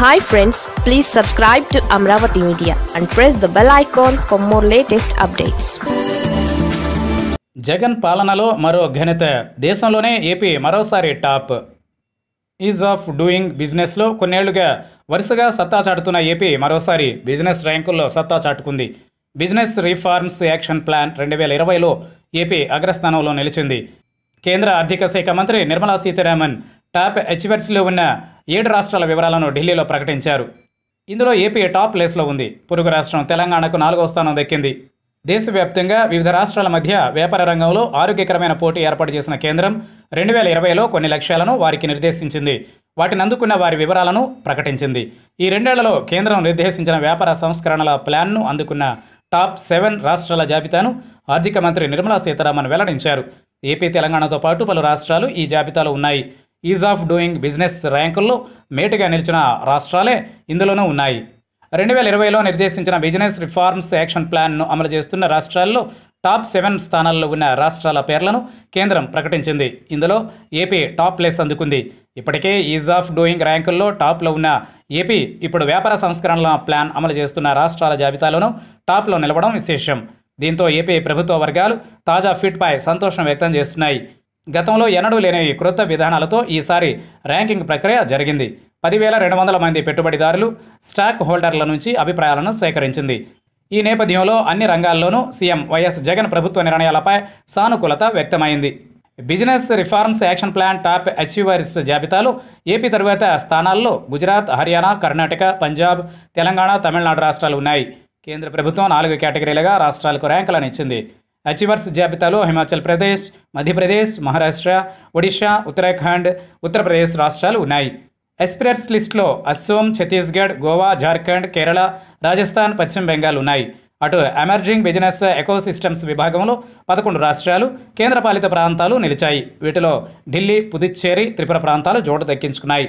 Hi friends please subscribe to Amaravati media and press the bell icon for more latest updates Jagan పాలనలో మరో ఘనత. దేశంలోనే AP మరోసారి top. Is of doing బిజినెస్లో కొన్నేళ్ళుగా వరుసగా సత్తా చాటుతున్న ఏపీ మరోసారి బిజినెస్ ర్యాంకుల్లో సత్తా చాటుకుంది. బిజినెస్ రిఫార్మ్స్ యాక్షన్ ప్లాన్ రెండు వేల ఇరవైలో ఏపీ అగ్రస్థానంలో నిలిచింది. కేంద్ర ఆర్థిక శాఖ మంత్రి నిర్మలా సీతారామన్ టాప్ అచీవర్స్లో ఉన్న ఏడు రాష్ట్రాల వివరాలను ఢిల్లీలో ప్రకటించారు. ఇందులో ఏపీ టాప్ ప్లేస్లో ఉంది. పొరుగు రాష్ట్రం తెలంగాణకు నాలుగో స్థానం దక్కింది. దేశవ్యాప్తంగా వివిధ రాష్ట్రాల మధ్య వ్యాపార రంగంలో ఆరోగ్యకరమైన పోటీ ఏర్పాటు చేసిన కేంద్రం రెండు వేల ఇరవైలో కొన్ని లక్ష్యాలను వారికి నిర్దేశించింది. వాటిని అందుకున్న వారి వివరాలను ప్రకటించింది. ఈ రెండేళ్ళలో కేంద్రం నిర్దేశించిన వ్యాపార సంస్కరణల ప్లాన్ను అందుకున్న టాప్ సెవెన్ రాష్ట్రాల జాబితాను ఆర్థిక మంత్రి నిర్మలా సీతారామన్ వెల్లడించారు. ఏపీ తెలంగాణతో పాటు పలు రాష్ట్రాలు ఈ జాబితాలో ఉన్నాయి. ఈజ్ ఆఫ్ డూయింగ్ బిజినెస్ ర్యాంకుల్లో మేటుగా నిలిచిన రాష్ట్రాలే ఇందులోనూ ఉన్నాయి. రెండు వేల ఇరవైలో నిర్దేశించిన బిజినెస్ రిఫార్మ్స్ యాక్షన్ ప్లాన్ను అమలు చేస్తున్న రాష్ట్రాల్లో టాప్ సెవెన్ స్థానాల్లో ఉన్న రాష్ట్రాల పేర్లను కేంద్రం ప్రకటించింది. ఇందులో ఏపీ టాప్ ప్లేస్ అందుకుంది. ఇప్పటికే ఈజ్ ఆఫ్ డూయింగ్ ర్యాంకుల్లో టాప్లో ఉన్న ఏపీ ఇప్పుడు వ్యాపార సంస్కరణల ప్లాన్ అమలు చేస్తున్న రాష్ట్రాల జాబితాలోనూ టాప్లో నిలవడం విశేషం. దీంతో ఏపీ ప్రభుత్వ వర్గాలు తాజా ఫిట్పై సంతోషం వ్యక్తం చేస్తున్నాయి. గతంలో ఎన్నడూ లేని క్రొత్త విధానాలతో ఈసారి ర్యాంకింగ్ ప్రక్రియ జరిగింది. పదివేల రెండు వందల మంది పెట్టుబడిదారులు స్టాక్ హోల్డర్ల నుంచి అభిప్రాయాలను సేకరించింది. ఈ నేపథ్యంలో అన్ని రంగాల్లోనూ సీఎం వైఎస్ జగన్ ప్రభుత్వ నిర్ణయాలపై సానుకూలత వ్యక్తమైంది. Business reforms action plan top achievers జాబితాలో ఏపీ తరువాత స్థానాల్లో గుజరాత్ హర్యానా కర్ణాటక పంజాబ్ తెలంగాణ తమిళనాడు రాష్ట్రాలు ఉన్నాయి. కేంద్ర ప్రభుత్వం నాలుగు కేటగిరీలుగా రాష్ట్రాలకు ర్యాంకులను ఇచ్చింది. అచీవర్స్ జాబితాలో హిమాచల్ ప్రదేశ్ మధ్యప్రదేశ్ మహారాష్ట్ర ఒడిషా ఉత్తరాఖండ్ ఉత్తరప్రదేశ్ రాష్ట్రాలు ఉన్నాయి. ఎస్పిరర్స్ లిస్టులో అస్సోం ఛత్తీస్గఢ్ గోవా జార్ఖండ్ కేరళ రాజస్థాన్ పశ్చిమ బెంగాల్ ఉన్నాయి. అటు ఎమర్జింగ్ బిజినెస్ ఎకోసిస్టమ్స్ విభాగంలో పదకొండు రాష్ట్రాలు కేంద్రపాలిత ప్రాంతాలు నిలిచాయి. వీటిలో ఢిల్లీ పుదుచ్చేరి త్రిపుర ప్రాంతాలు జోడు దక్కించుకున్నాయి.